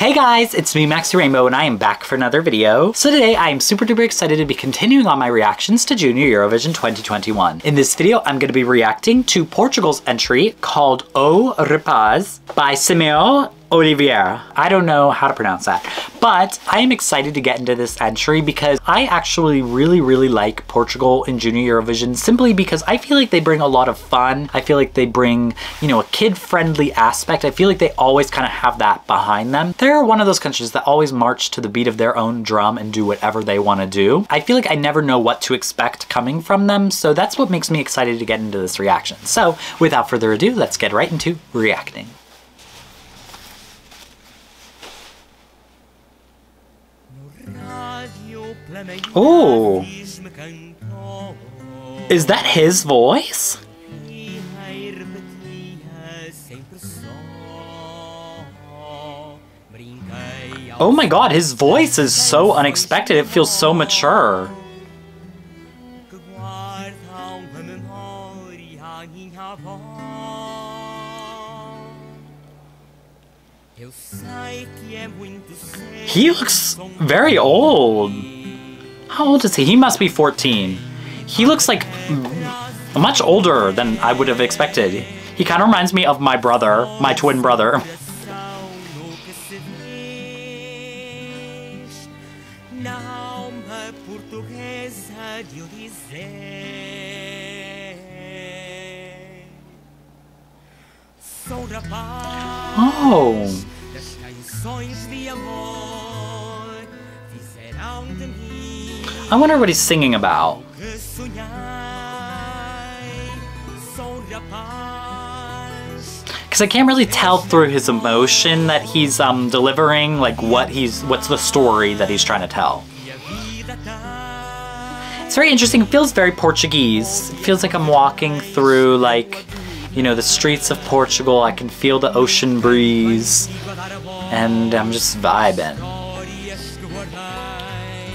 Hey guys, it's me Maxxy Rainbow and I am back for another video. So today I am super duper excited to be continuing on my reactions to Junior Eurovision 2021. In this video I'm going to be reacting to Portugal's entry called O Rapaz by Simão Oliveira. I don't know how to pronounce that, but I am excited to get into this entry because I actually really, really like Portugal in Junior Eurovision simply because I feel like they bring a lot of fun. I feel like they bring, you know, a kid-friendly aspect. I feel like they always kind of have that behind them. They're one of those countries that always march to the beat of their own drum and do whatever they want to do. I feel like I never know what to expect coming from them, so that's what makes me excited to get into this reaction. So without further ado, let's get right into reacting. Oh, is that his voice? Oh my god, his voice is so unexpected. It feels so mature. He looks very old. How old is he? He must be 14. He looks like much older than I would have expected. He kind of reminds me of my brother, my twin brother. Oh. I wonder what he's singing about. Because I can't really tell through his emotion that he's um, delivering, like what he's, what's the story that he's trying to tell. It's very interesting. It feels very Portuguese. It feels like I'm walking through like, you know, the streets of Portugal. I can feel the ocean breeze and I'm just vibing.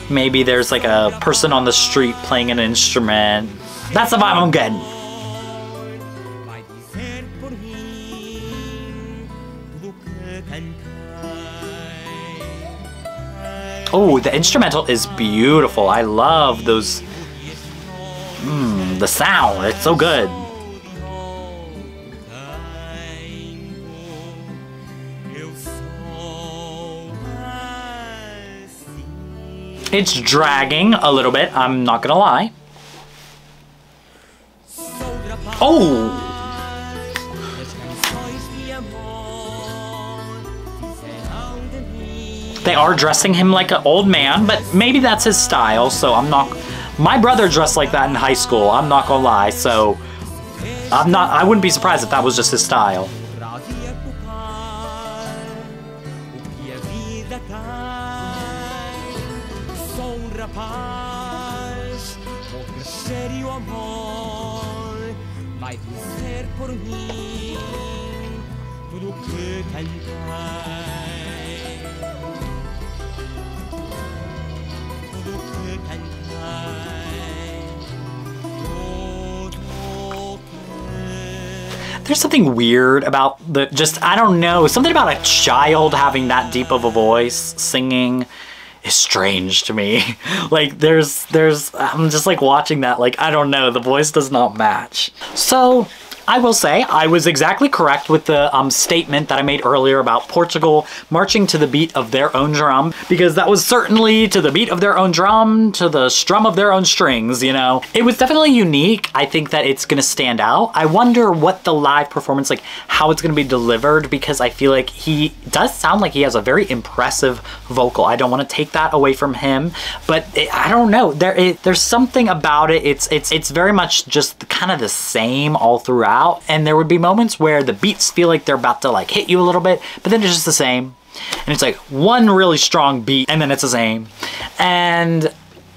Maybe there's like a person on the street playing an instrument. That's the vibe I'm getting. Oh, the instrumental is beautiful. I love those. Mmm, the sound. It's so good. It's dragging a little bit, I'm not gonna lie. Oh! They are dressing him like an old man, but maybe that's his style, so I'm not... My brother dressed like that in high school, I'm not gonna lie, so... I'm not... I wouldn't be surprised if that was just his style. O amor vai dizer por mim tudo que cantei. Tudo que cantei. There's something weird about the just I don't know something about a child having that deep of a voice singing is strange to me. like there's there's I'm just like watching that like I don't know the voice does not match. So I will say I was exactly correct with the um, statement that I made earlier about Portugal marching to the beat of their own drum because that was certainly to the beat of their own drum, to the strum of their own strings, you know. It was definitely unique. I think that it's gonna stand out. I wonder what the live performance, like how it's gonna be delivered because I feel like he does sound like he has a very impressive vocal. I don't want to take that away from him, but it, I don't know. There, it, there's something about it. It's it's it's very much just kind of the same all throughout out and there would be moments where the beats feel like they're about to like hit you a little bit but then it's just the same. And it's like one really strong beat and then it's the same. And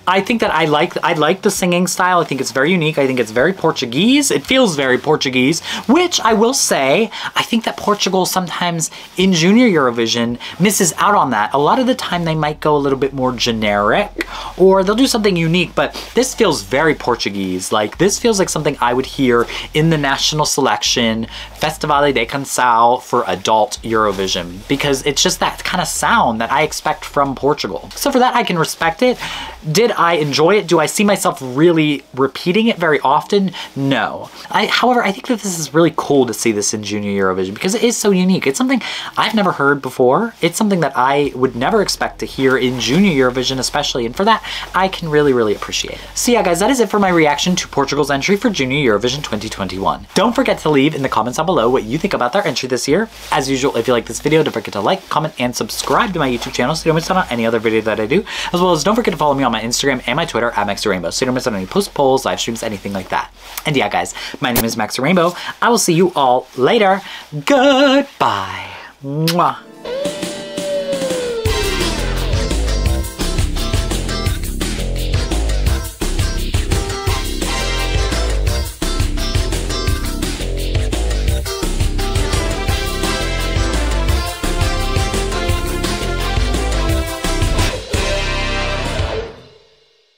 I think that I like I like the singing style. I think it's very unique. I think it's very Portuguese. It feels very Portuguese, which I will say, I think that Portugal sometimes in Junior Eurovision misses out on that. A lot of the time they might go a little bit more generic or they'll do something unique, but this feels very Portuguese. Like this feels like something I would hear in the national selection Festival da Canção for adult Eurovision because it's just that kind of sound that I expect from Portugal. So for that, I can respect it. Did I enjoy it? Do I see myself really repeating it very often? No. I, however, I think that this is really cool to see this in Junior Eurovision because it is so unique. It's something I've never heard before. It's something that I would never expect to hear in Junior Eurovision especially, and for that, I can really, really appreciate it. So yeah, guys, that is it for my reaction to Portugal's entry for Junior Eurovision 2021. Don't forget to leave in the comments down below what you think about their entry this year. As usual, if you like this video, don't forget to like, comment, and subscribe to my YouTube channel so you don't miss out on any other video that I do, as well as don't forget to follow me on my Instagram and my Twitter at Maxxy Rainbow so you don't miss out on any post polls, live streams, anything like that. And yeah, guys, my name is Maxxy Rainbow. I will see you all later. Goodbye. Mwah.